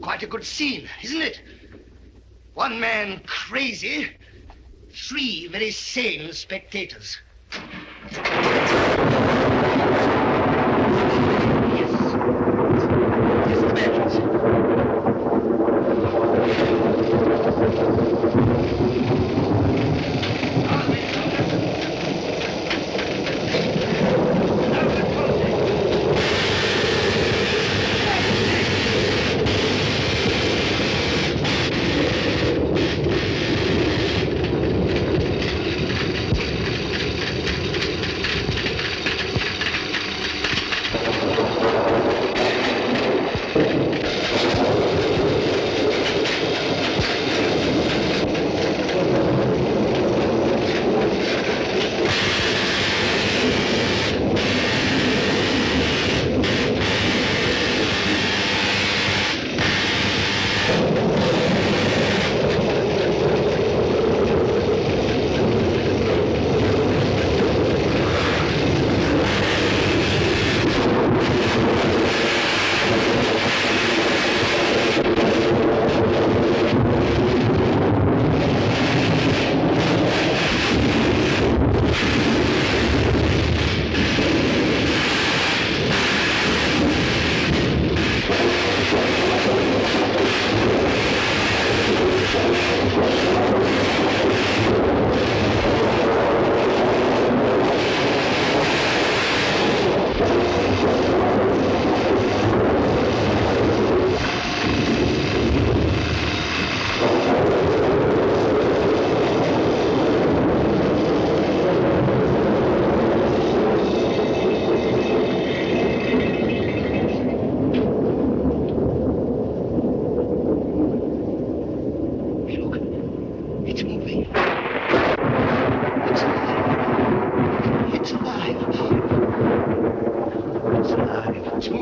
Quite a good scene, isn't it? One man crazy, three very sane spectators. Yes. Yes,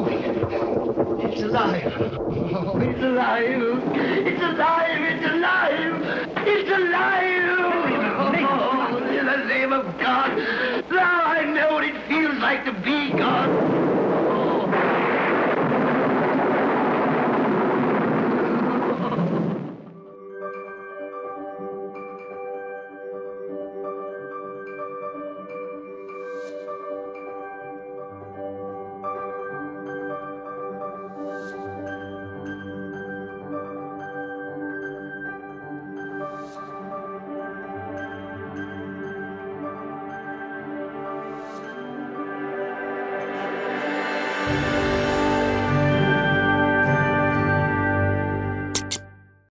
It's alive. Oh, it's alive. It's alive. It's alive. It's alive. Oh, in the name of God. Now I know what it feels like to be God. Thank